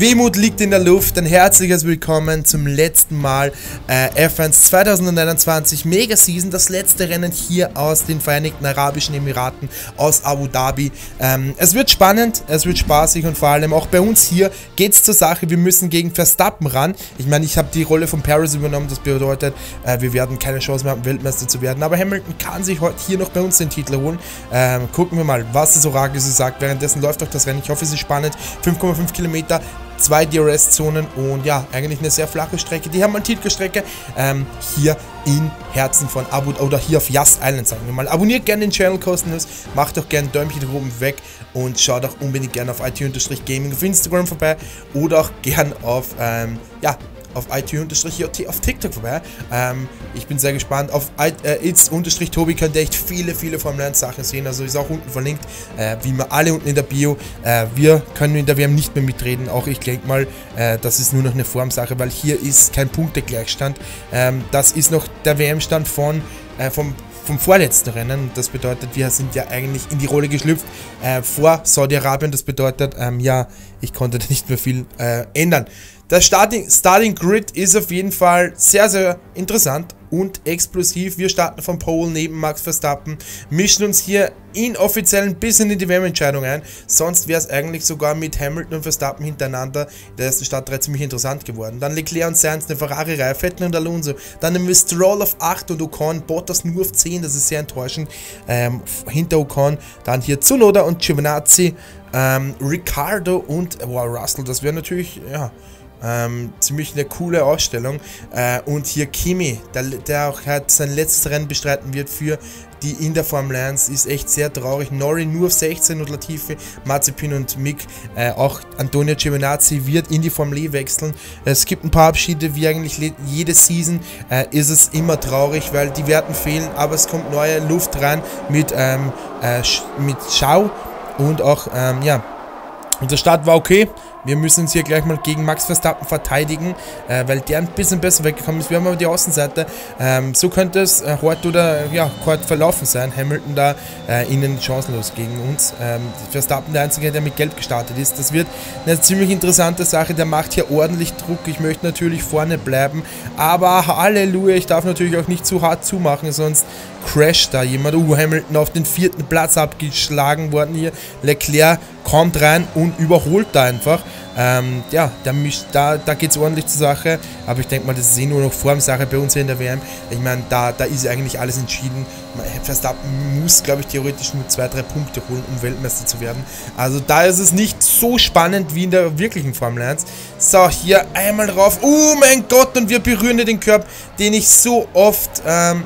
Wehmut liegt in der Luft. Ein herzliches Willkommen zum letzten Mal äh, F1 2021 Mega Season. Das letzte Rennen hier aus den Vereinigten Arabischen Emiraten, aus Abu Dhabi. Ähm, es wird spannend, es wird spaßig und vor allem auch bei uns hier geht es zur Sache. Wir müssen gegen Verstappen ran. Ich meine, ich habe die Rolle von Paris übernommen. Das bedeutet, äh, wir werden keine Chance mehr haben, Weltmeister zu werden. Aber Hamilton kann sich heute hier noch bei uns den Titel holen. Ähm, gucken wir mal, was das Orakel so sagt. Währenddessen läuft auch das Rennen. Ich hoffe, es ist spannend. 5,5 Kilometer zwei DRS-Zonen und ja, eigentlich eine sehr flache Strecke. Die haben eine Titelstrecke ähm, hier im Herzen von Abu oder hier auf Yas Island, sagen wir mal. Abonniert gerne den Channel kostenlos, macht doch gerne ein Däumchen nach oben weg und schaut auch unbedingt gerne auf IT-Gaming auf Instagram vorbei oder auch gerne auf ähm, ja, auf IT-JT auf TikTok vorbei. Ähm, ich bin sehr gespannt. Auf äh, its-tobi könnt ihr echt viele, viele Formel 1 Sachen sehen. Also ist auch unten verlinkt, äh, wie immer alle unten in der Bio. Äh, wir können in der WM nicht mehr mitreden. Auch ich denke mal, äh, das ist nur noch eine Formsache, weil hier ist kein Punktegleichstand. Ähm, das ist noch der WM-Stand von äh, vom vom vorletzten Rennen. Das bedeutet, wir sind ja eigentlich in die Rolle geschlüpft äh, vor Saudi-Arabien. Das bedeutet, ähm, ja, ich konnte da nicht mehr viel äh, ändern. Das Starting, Starting Grid ist auf jeden Fall sehr, sehr interessant und explosiv. Wir starten vom Pole neben Max Verstappen, mischen uns hier inoffiziell ein bisschen in die WM-Entscheidung ein. Sonst wäre es eigentlich sogar mit Hamilton und Verstappen hintereinander in der ersten Startreihe ziemlich interessant geworden. Dann Leclerc und Sainz, eine Ferrari-Reihe, Vettel und Alonso. Dann ein Stroll auf 8 und Ocon, Bottas nur auf 10, das ist sehr enttäuschend. Ähm, hinter Ocon, dann hier Zunoda und Giovinazzi, ähm, Ricardo und wow, Russell, das wäre natürlich, ja, ähm, ziemlich eine coole Ausstellung. Äh, und hier Kimi, der, der auch halt sein letztes Rennen bestreiten wird für die in der Formel 1, ist echt sehr traurig. Nori nur auf 16 und Latifi, Mazepin und Mick, äh, auch Antonio Giovinazzi wird in die Formel E wechseln. Es gibt ein paar Abschiede, wie eigentlich jede Season äh, ist es immer traurig, weil die Werten fehlen, aber es kommt neue Luft rein mit, ähm, äh, mit Schau und auch, ähm, ja, unser Start war okay. Wir müssen uns hier gleich mal gegen Max Verstappen verteidigen, äh, weil der ein bisschen besser weggekommen ist. Wir haben aber die Außenseite. Ähm, so könnte es äh, hart oder ja, hart verlaufen sein. Hamilton da äh, innen chancenlos gegen uns. Ähm, Verstappen der Einzige, der mit Gelb gestartet ist. Das wird eine ziemlich interessante Sache. Der macht hier ordentlich Druck. Ich möchte natürlich vorne bleiben. Aber Halleluja, ich darf natürlich auch nicht zu hart zumachen, sonst crasht da jemand. Uh, Hamilton auf den vierten Platz abgeschlagen worden hier. Leclerc kommt rein und überholt da einfach. Ähm, ja, da, da, da geht es ordentlich zur Sache, aber ich denke mal, das ist eh nur noch Formsache bei uns hier in der WM. Ich meine, da, da ist eigentlich alles entschieden. Verstappen muss, glaube ich, theoretisch nur zwei, drei Punkte holen, um Weltmeister zu werden. Also da ist es nicht so spannend wie in der wirklichen Formel 1. So, hier einmal drauf. Oh mein Gott, und wir berühren den Körper, den ich so oft... Ähm,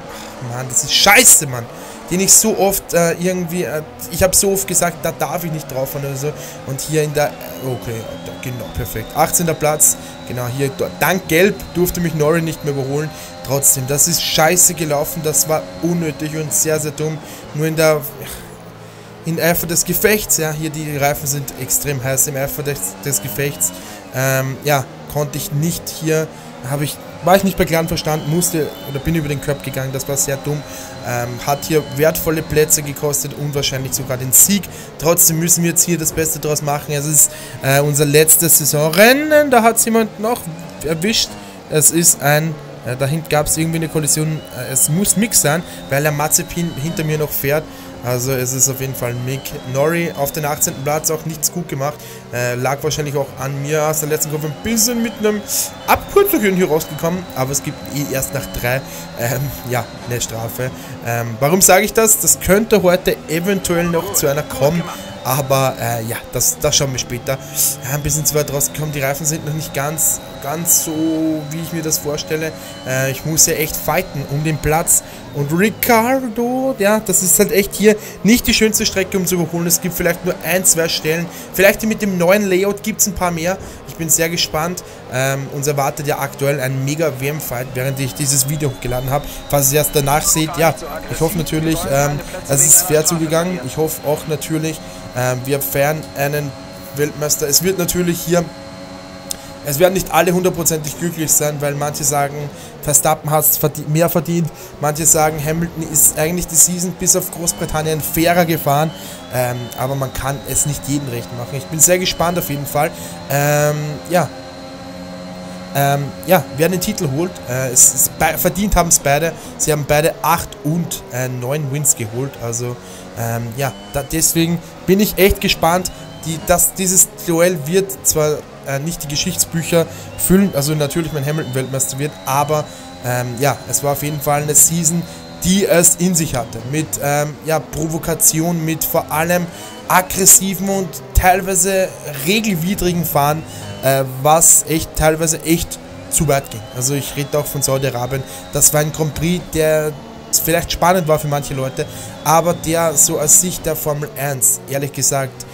Mann, das ist scheiße, Mann den ich so oft äh, irgendwie, äh, ich habe so oft gesagt, da darf ich nicht drauf oder so. Und hier in der, okay, genau, perfekt. 18. Platz, genau hier, dank Gelb durfte mich Norrie nicht mehr überholen. Trotzdem, das ist scheiße gelaufen, das war unnötig und sehr, sehr dumm. Nur in der, in Eifer des Gefechts, ja, hier die Reifen sind extrem heiß im Eifer des, des Gefechts. Ähm, ja, konnte ich nicht hier, habe ich war ich nicht bei klaren Verstand, musste oder bin über den Körper gegangen, das war sehr dumm. Ähm, hat hier wertvolle Plätze gekostet und wahrscheinlich sogar den Sieg. Trotzdem müssen wir jetzt hier das Beste draus machen. Es ist äh, unser letztes Saisonrennen, da hat es jemand noch erwischt. Es ist ein, äh, dahinter gab es irgendwie eine Kollision, äh, es muss Mix sein, weil der Mazepin hinter mir noch fährt. Also es ist auf jeden Fall Mick Norrie auf den 18. Platz auch nichts gut gemacht. Äh, lag wahrscheinlich auch an mir aus der letzten Gruppe ein bisschen mit einem Abkürzungen hier rausgekommen. Aber es gibt eh erst nach drei, ähm, ja, eine Strafe. Ähm, warum sage ich das? Das könnte heute eventuell noch zu einer kommen. Aber äh, ja, das, das schauen wir später. Ja, ein bisschen zu weit rausgekommen. Die Reifen sind noch nicht ganz, ganz so, wie ich mir das vorstelle. Äh, ich muss ja echt fighten um den Platz. Und Ricardo, ja, das ist halt echt hier nicht die schönste Strecke, um zu überholen. Es gibt vielleicht nur ein, zwei Stellen. Vielleicht mit dem neuen Layout gibt es ein paar mehr. Ich bin sehr gespannt. Ähm, uns erwartet ja aktuell ein mega WM-Fight, während ich dieses Video hochgeladen habe. Falls ihr es danach seht, ja, ich hoffe natürlich, ähm, es ist fair zugegangen. Ich hoffe auch natürlich, ähm, wir feiern einen Weltmeister. Es wird natürlich hier es werden nicht alle hundertprozentig glücklich sein, weil manche sagen, Verstappen hat mehr verdient, manche sagen, Hamilton ist eigentlich die Season bis auf Großbritannien fairer gefahren, ähm, aber man kann es nicht jedem recht machen. Ich bin sehr gespannt auf jeden Fall. Ähm, ja, ähm, ja, wer den Titel holt, äh, es, es verdient haben es beide. Sie haben beide 8 und äh, 9 Wins geholt. Also ähm, ja, da, deswegen bin ich echt gespannt. Die, dass dieses Duell wird zwar äh, nicht die Geschichtsbücher füllen, also natürlich mein Hamilton Weltmeister wird, aber ähm, ja, es war auf jeden Fall eine Season, die es in sich hatte. Mit ähm, ja, Provokation, mit vor allem aggressiven und teilweise regelwidrigen Fahren, äh, was echt teilweise echt zu weit ging. Also ich rede auch von Saudi-Arabien. Das war ein Grand Prix, der vielleicht spannend war für manche Leute, aber der so aus Sicht der Formel 1, ehrlich gesagt,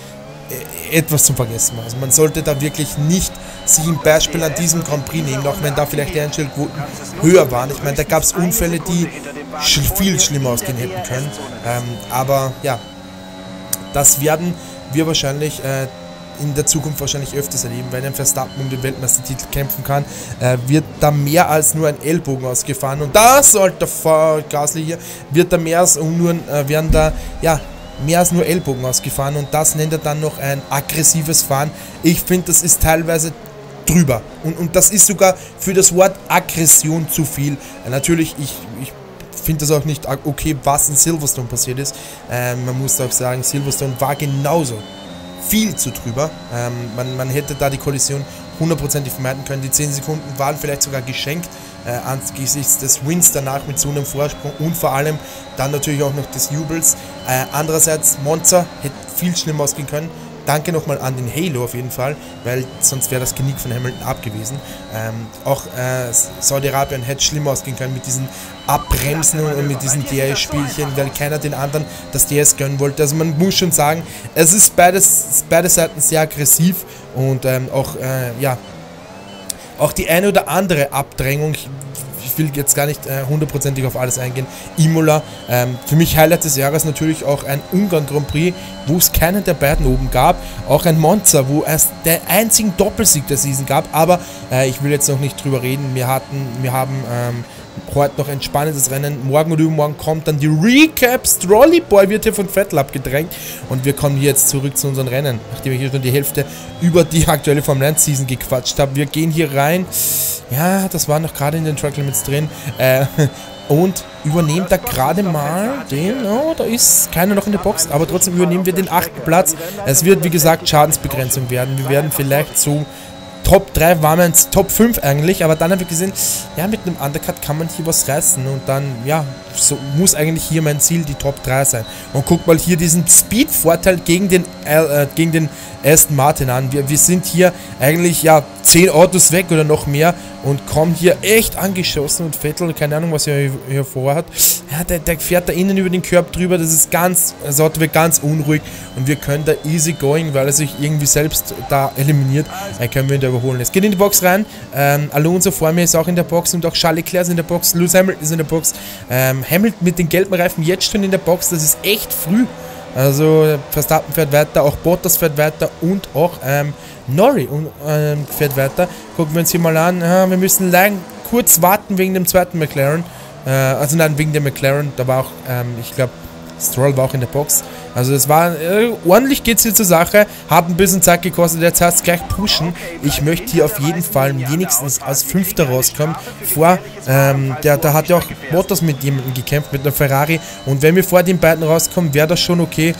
äh, etwas zum Vergessen war. Also man sollte da wirklich nicht sich ein Beispiel an diesem Grand Prix nehmen, auch wenn da vielleicht die Einstellquoten höher waren. Ich meine, da gab es Unfälle, die sch viel schlimmer ausgehen hätten können. Ähm, aber ja, das werden wir wahrscheinlich äh, in der Zukunft wahrscheinlich öfters erleben, wenn ein Verstappen um den Weltmeistertitel kämpfen kann, äh, wird da mehr als nur ein Ellbogen ausgefahren und da sollte Gasly hier, wird da mehr als nur, äh, werden da, ja, mehr als nur Ellbogen ausgefahren und das nennt er dann noch ein aggressives Fahren. Ich finde, das ist teilweise drüber und, und das ist sogar für das Wort Aggression zu viel. Äh, natürlich, ich, ich finde das auch nicht okay, was in Silverstone passiert ist. Ähm, man muss auch sagen, Silverstone war genauso viel zu drüber. Ähm, man, man hätte da die Kollision hundertprozentig vermeiden können. Die 10 Sekunden waren vielleicht sogar geschenkt äh, angesichts des Wins danach mit so einem Vorsprung und vor allem dann natürlich auch noch des Jubels. Äh, andererseits, Monza hätte viel schlimmer ausgehen können. Danke nochmal an den Halo auf jeden Fall, weil sonst wäre das Genick von Hamilton abgewesen. Ähm, auch äh, Saudi-Arabien hätte schlimmer ausgehen können mit diesen Abbremsen und mit diesen DS-Spielchen, weil keiner den anderen das DS gönnen wollte. Also man muss schon sagen, es ist beides, beide Seiten sehr aggressiv und ähm, auch, äh, ja, auch die eine oder andere Abdrängung, ich will jetzt gar nicht äh, hundertprozentig äh, auf alles eingehen. Imola, ähm, für mich Highlight des Jahres natürlich auch ein Ungarn Grand Prix, wo es keinen der beiden oben gab. Auch ein Monza, wo es der einzigen Doppelsieg der Season gab. Aber äh, ich will jetzt noch nicht drüber reden. Wir hatten, wir haben ähm, heute noch ein spannendes Rennen. Morgen oder übermorgen kommt dann die Recap. Strolly Boy wird hier von Vettel abgedrängt. Und wir kommen jetzt zurück zu unseren Rennen, nachdem ich hier schon die Hälfte über die aktuelle Formel 1 Season gequatscht habe. Wir gehen hier rein. Ja, das war noch gerade in den Track Limits drin. Äh, und übernehmen da gerade mal den, oh, da ist keiner noch in der Box, aber trotzdem übernehmen wir den achten Platz. Es wird, wie gesagt, Schadensbegrenzung werden. Wir werden vielleicht so Top 3 waren wir ins Top 5 eigentlich, aber dann habe ich gesehen, ja, mit einem Undercut kann man hier was reißen und dann, ja, so muss eigentlich hier mein Ziel die Top 3 sein. Und guck mal hier diesen Speed-Vorteil gegen den, äh, gegen den Aston Martin an. Wir, wir sind hier eigentlich, ja, 10 Autos weg oder noch mehr und kommen hier echt angeschossen und Vettel, keine Ahnung, was er hier, vorhat. Ja, der, der, fährt da innen über den Körper drüber, das ist ganz, das Auto wird ganz unruhig und wir können da easy going, weil er sich irgendwie selbst da eliminiert, äh, können wir ihn da überholen. Es geht in die Box rein, ähm, Alonso vor mir ist auch in der Box und auch Charlie Leclerc ist in der Box, Lewis Hamilton ist in der Box, ähm, Hamilton mit den gelben Reifen jetzt schon in der Box, das ist echt früh. Also Verstappen fährt weiter, auch Bottas fährt weiter und auch ähm, Norrie äh, fährt weiter. Gucken wir uns hier mal an. Ja, wir müssen lang kurz warten wegen dem zweiten McLaren. Äh, also nein, wegen dem McLaren. Da war auch, ähm, ich glaube, Stroll war auch in der Box. Also es war äh, ordentlich es hier zur Sache, hat ein bisschen Zeit gekostet, jetzt heißt es gleich pushen. Ich möchte hier auf jeden Fall wenigstens als Fünfter rauskommen. Vor, ähm, der, da hat ja auch Bottas mit jemandem gekämpft, mit einer Ferrari. Und wenn wir vor den beiden rauskommen, wäre das schon okay.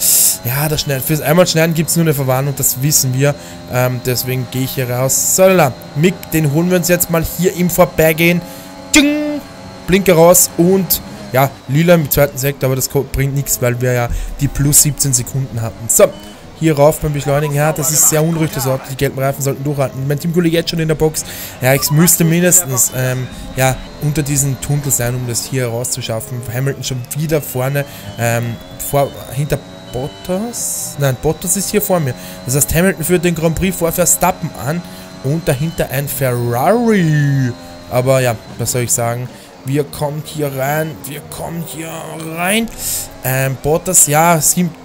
Ja, das Schneiden, fürs einmal Schneiden gibt es nur eine Verwarnung, das wissen wir. Ähm, deswegen gehe ich hier raus. So, lala. Mick, den holen wir uns jetzt mal hier im Vorbeigehen. Ding! Blinker raus und ja, lila im zweiten Sektor, aber das bringt nichts, weil wir ja die plus 17 Sekunden hatten. So, hier rauf beim Beschleunigen. Ja, das ist sehr unruhig, das Auto. Die gelben Reifen sollten durchhalten. Mein Teamkollege jetzt schon in der Box. Ja, ich müsste mindestens ähm, ja, unter diesen Tunnel sein, um das hier rauszuschaffen. Hamilton schon wieder vorne, ähm, vor, hinter Bottas. Nein, Bottas ist hier vor mir. Das heißt, Hamilton führt den Grand Prix vor Verstappen an und dahinter ein Ferrari. Aber ja, was soll ich sagen? Wir kommen hier rein. Wir kommen hier rein. Ähm, Bottas, ja,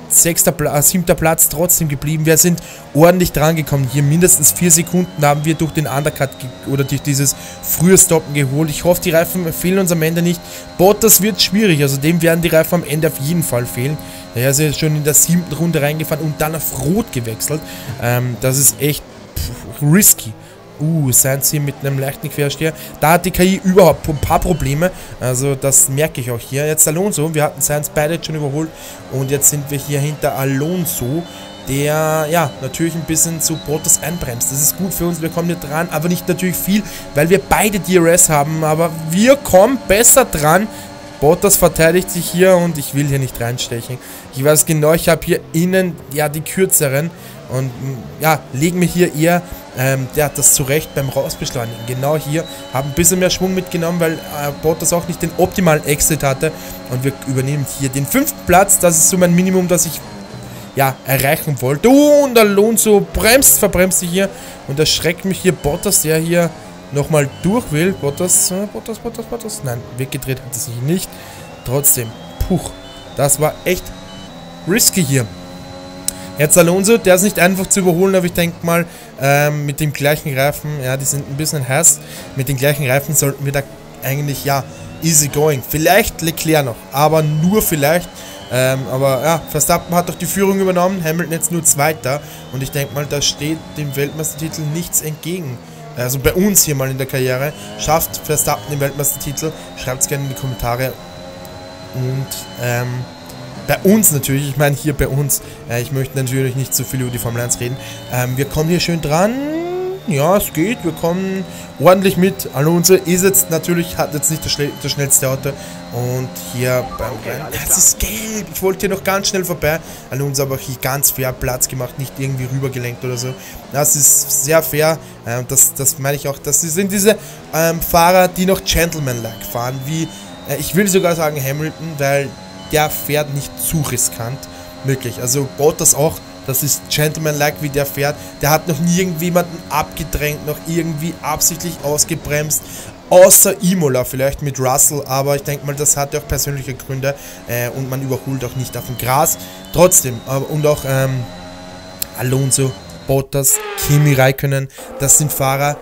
sechster, Pla äh, siebter Platz trotzdem geblieben. Wir sind ordentlich dran gekommen. Hier mindestens vier Sekunden haben wir durch den Undercut oder durch dieses frühe Stoppen geholt. Ich hoffe, die Reifen fehlen uns am Ende nicht. Bottas wird schwierig, also dem werden die Reifen am Ende auf jeden Fall fehlen. Er ist jetzt schon in der siebten Runde reingefahren und dann auf Rot gewechselt. Ähm, das ist echt pff, risky. Uh, hier mit einem leichten Quersteher. Da hat die KI überhaupt ein paar Probleme. Also das merke ich auch hier. Jetzt Alonso. Wir hatten Sainz beide schon überholt. Und jetzt sind wir hier hinter Alonso der ja natürlich ein bisschen zu Bottas einbremst. Das ist gut für uns, wir kommen hier dran, aber nicht natürlich viel, weil wir beide DRS haben, aber wir kommen besser dran. Bottas verteidigt sich hier und ich will hier nicht reinstechen. Ich weiß genau, ich habe hier innen ja die kürzeren und ja, legen mir hier eher ähm, der hat das zurecht beim Rausbeschleunigen. Genau hier haben ein bisschen mehr Schwung mitgenommen, weil äh, Bottas auch nicht den optimalen Exit hatte. Und wir übernehmen hier den fünften Platz. Das ist so mein Minimum, das ich ja, erreichen wollte. Und Alonso bremst, verbremst sich hier. Und erschreckt mich hier Bottas, der hier nochmal durch will. Bottas, äh, Bottas, Bottas, Bottas. Nein, weggedreht hat er sich nicht. Trotzdem, puch, das war echt risky hier. Jetzt Alonso, der ist nicht einfach zu überholen, aber ich denke mal, ähm, mit dem gleichen Reifen, ja, die sind ein bisschen heiß. Mit den gleichen Reifen sollten wir da eigentlich, ja, easy going. Vielleicht Leclerc noch, aber nur vielleicht. Ähm, aber ja, Verstappen hat doch die Führung übernommen, Hamilton jetzt nur Zweiter. Und ich denke mal, da steht dem Weltmeistertitel nichts entgegen. Also bei uns hier mal in der Karriere. Schafft Verstappen den Weltmeistertitel? Schreibt es gerne in die Kommentare. Und ähm, bei uns natürlich, ich meine hier bei uns, äh, ich möchte natürlich nicht zu viel über die Formel 1 reden. Ähm, wir kommen hier schön dran. Ja, es geht, wir kommen ordentlich mit. Alonso ist jetzt natürlich, hat jetzt nicht das, schnell, das schnellste Auto. Und hier beim okay, Rennen, das ist gelb. Ich wollte hier noch ganz schnell vorbei. Alonso aber hier ganz fair Platz gemacht, nicht irgendwie rübergelenkt oder so. Das ist sehr fair. Äh, das, das meine ich auch. Das sind diese ähm, Fahrer, die noch Gentleman-like fahren, wie, äh, ich will sogar sagen Hamilton, weil der fährt nicht zu riskant. Wirklich. Also Bottas auch, das ist Gentleman-like, wie der fährt. Der hat noch nie irgendjemanden abgedrängt, noch irgendwie absichtlich ausgebremst. Außer Imola vielleicht mit Russell, aber ich denke mal, das hat auch persönliche Gründe äh, und man überholt auch nicht auf dem Gras. Trotzdem, äh, und auch ähm, Alonso, Bottas, Kimi Raikkonen, das sind Fahrer,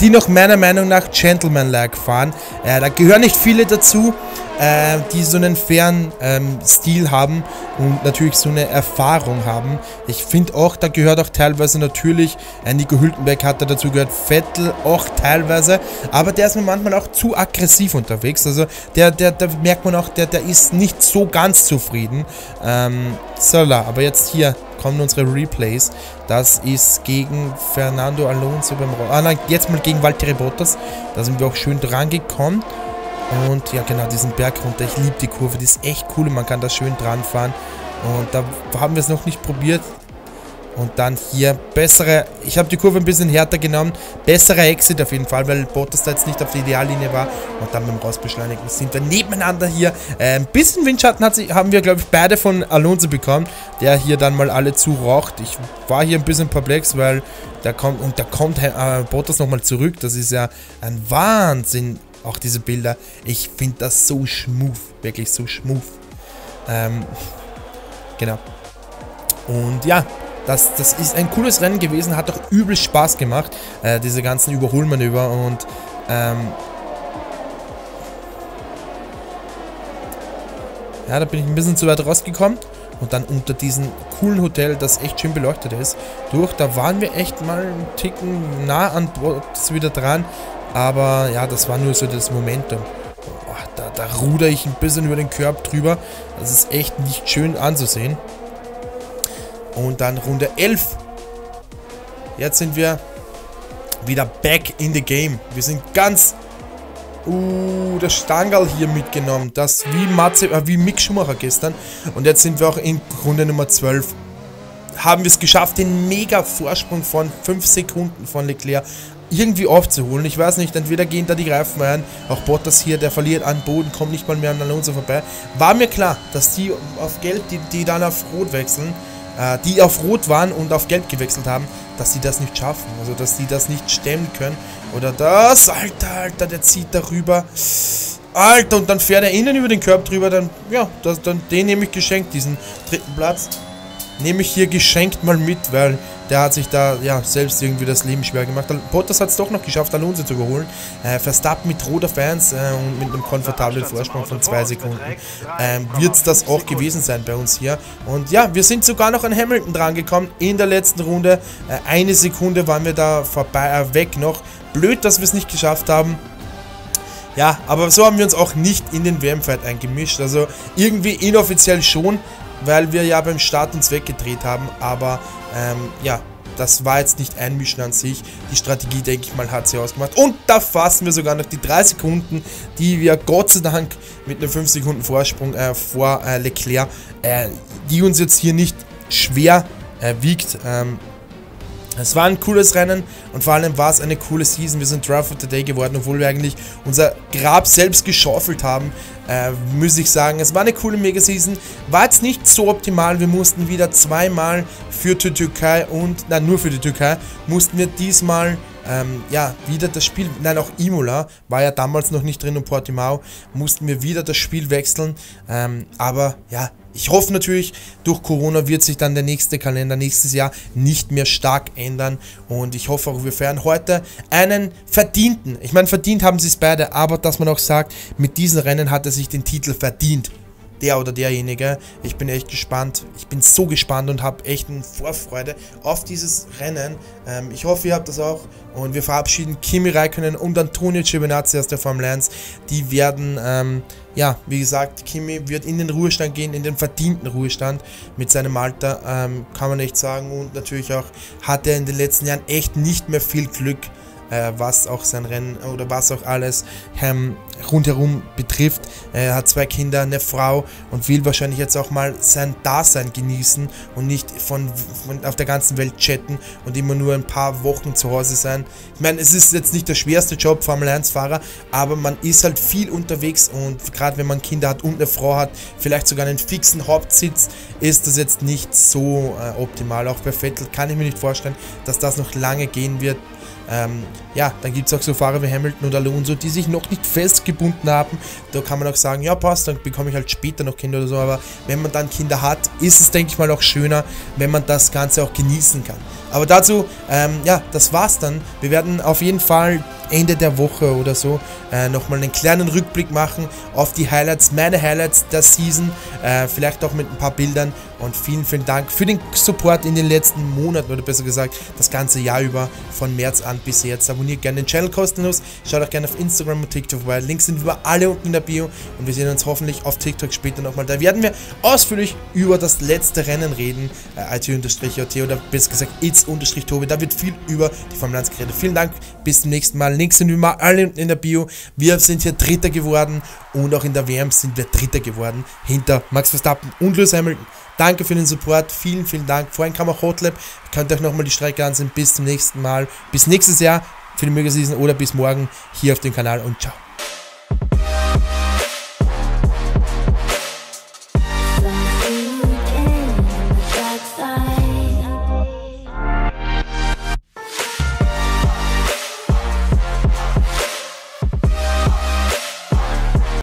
die noch meiner Meinung nach Gentleman-like fahren. Äh, da gehören nicht viele dazu, äh, die so einen fairen ähm, Stil haben und natürlich so eine Erfahrung haben. Ich finde auch, da gehört auch teilweise natürlich, äh, Nico Hülkenberg hat da dazu gehört, Vettel auch teilweise, aber der ist manchmal auch zu aggressiv unterwegs. Also der, der, da merkt man auch, der, der ist nicht so ganz zufrieden. Ähm, so, aber jetzt hier kommen unsere Replays. Das ist gegen Fernando Alonso beim Ro Ah nein, jetzt mal gegen Valtteri Bottas. Da sind wir auch schön dran gekommen. Und ja, genau, diesen Berg runter. Ich liebe die Kurve, die ist echt cool man kann da schön dran fahren. Und da haben wir es noch nicht probiert. Und dann hier bessere, ich habe die Kurve ein bisschen härter genommen, bessere Exit auf jeden Fall, weil Bottas da jetzt nicht auf der Ideallinie war. Und dann beim Rausbeschleunigen sind wir nebeneinander hier. Äh, ein bisschen Windschatten hat sie, haben wir, glaube ich, beide von Alonso bekommen, der hier dann mal alle zuraucht. Ich war hier ein bisschen perplex, weil da kommt, und da kommt äh, Bottas nochmal zurück. Das ist ja ein Wahnsinn, auch diese Bilder. Ich finde das so smooth, wirklich so smooth. Ähm, genau. Und ja, das, das ist ein cooles Rennen gewesen, hat doch übel Spaß gemacht, äh, diese ganzen Überholmanöver und ähm, ja, da bin ich ein bisschen zu weit rausgekommen und dann unter diesem coolen Hotel, das echt schön beleuchtet ist, durch, da waren wir echt mal einen Ticken nah an Bord wieder dran, aber ja, das war nur so das Momentum. Boah, da, da ruder ich ein bisschen über den Körper drüber, das ist echt nicht schön anzusehen. Und dann Runde 11. Jetzt sind wir wieder back in the game. Wir sind ganz... Uh, der Stangal hier mitgenommen. Das wie Matze, äh, wie Mick Schumacher gestern. Und jetzt sind wir auch in Runde Nummer 12. Haben wir es geschafft, den mega Vorsprung von 5 Sekunden von Leclerc irgendwie aufzuholen. Ich weiß nicht, entweder gehen da die Reifen rein, auch Bottas hier, der verliert an Boden, kommt nicht mal mehr an Alonso vorbei. War mir klar, dass die auf Gelb, die, die dann auf Rot wechseln, äh, die auf Rot waren und auf Gelb gewechselt haben, dass sie das nicht schaffen. Also, dass sie das nicht stemmen können. Oder das, Alter, Alter, der zieht darüber. Alter, und dann fährt er innen über den Körb drüber, dann, ja, das, dann den nehme ich geschenkt, diesen dritten Platz. Nehme ich hier geschenkt mal mit, weil der hat sich da ja selbst irgendwie das Leben schwer gemacht. Bottas hat es doch noch geschafft, Alonso zu überholen. Äh, Verstappen mit roter Fans äh, und mit einem komfortablen Vorsprung von zwei Sekunden ähm, wird es das auch gewesen sein bei uns hier. Und ja, wir sind sogar noch an Hamilton dran gekommen in der letzten Runde. Äh, eine Sekunde waren wir da vorbei, äh, weg noch. Blöd, dass wir es nicht geschafft haben. Ja, aber so haben wir uns auch nicht in den WM-Fight eingemischt. Also irgendwie inoffiziell schon, weil wir ja beim Start uns weggedreht haben. Aber ähm, ja, das war jetzt nicht einmischen an sich. Die Strategie, denke ich mal, hat sie ausgemacht. Und da fassen wir sogar noch die 3 Sekunden, die wir Gott sei Dank mit einem 5 Sekunden Vorsprung äh, vor äh, Leclerc, äh, die uns jetzt hier nicht schwer äh, wiegt. Ähm, es war ein cooles Rennen und vor allem war es eine coole Season. Wir sind Drive of the Day geworden, obwohl wir eigentlich unser Grab selbst geschaufelt haben, äh, muss ich sagen. Es war eine coole Mega-Season. War jetzt nicht so optimal. Wir mussten wieder zweimal für die Türkei und, nein, nur für die Türkei, mussten wir diesmal ähm, ja, wieder das Spiel, nein, auch Imola war ja damals noch nicht drin und Portimao, mussten wir wieder das Spiel wechseln. Ähm, aber ja, ich hoffe natürlich, durch Corona wird sich dann der nächste Kalender nächstes Jahr nicht mehr stark ändern. Und ich hoffe auch, wir feiern heute einen verdienten. Ich meine, verdient haben sie es beide, aber dass man auch sagt, mit diesen Rennen hat er sich den Titel verdient der oder derjenige. Ich bin echt gespannt. Ich bin so gespannt und habe echt eine Vorfreude auf dieses Rennen. Ähm, ich hoffe, ihr habt das auch. Und wir verabschieden Kimi Räikkönen und Antonio Giovinazzi aus der Formel 1. Die werden, ähm, ja, wie gesagt, Kimi wird in den Ruhestand gehen, in den verdienten Ruhestand mit seinem Alter, ähm, kann man echt sagen. Und natürlich auch hat er in den letzten Jahren echt nicht mehr viel Glück äh, was auch sein Rennen oder was auch alles ähm, rundherum betrifft. Er hat zwei Kinder, eine Frau und will wahrscheinlich jetzt auch mal sein Dasein genießen und nicht von, von auf der ganzen Welt chatten und immer nur ein paar Wochen zu Hause sein. Ich meine, es ist jetzt nicht der schwerste Job, Formel 1 Fahrer, aber man ist halt viel unterwegs und gerade wenn man Kinder hat und eine Frau hat, vielleicht sogar einen fixen Hauptsitz, ist das jetzt nicht so äh, optimal. Auch bei Vettel kann ich mir nicht vorstellen, dass das noch lange gehen wird. Ähm, ja, dann gibt es auch so Fahrer wie Hamilton oder Alonso, die sich noch nicht festgebunden haben. Da kann man auch sagen, ja passt, dann bekomme ich halt später noch Kinder oder so. Aber wenn man dann Kinder hat, ist es, denke ich mal, auch schöner, wenn man das Ganze auch genießen kann. Aber dazu, ähm, ja, das war's dann. Wir werden auf jeden Fall Ende der Woche oder so äh, nochmal einen kleinen Rückblick machen auf die Highlights, meine Highlights der Season, äh, vielleicht auch mit ein paar Bildern und vielen, vielen Dank für den Support in den letzten Monaten oder besser gesagt das ganze Jahr über von März an bis jetzt. Abonniert gerne den Channel kostenlos, schaut auch gerne auf Instagram und TikTok vorbei. Links sind über alle unten in der Bio und wir sehen uns hoffentlich auf TikTok später nochmal. Da werden wir ausführlich über das letzte Rennen reden, äh, IT-OT oder besser gesagt It's-Tobi. Da wird viel über die Formel 1 geredet. Vielen Dank, bis zum nächsten Mal. Links sind immer alle in der Bio. Wir sind hier Dritter geworden und auch in der WM sind wir Dritter geworden hinter Max Verstappen und Lewis Hamilton. Danke für den Support, vielen, vielen Dank. Vorhin kam auch Hotlab, könnt euch nochmal die Strecke ansehen. Bis zum nächsten Mal, bis nächstes Jahr für die Mega Season oder bis morgen hier auf dem Kanal und ciao.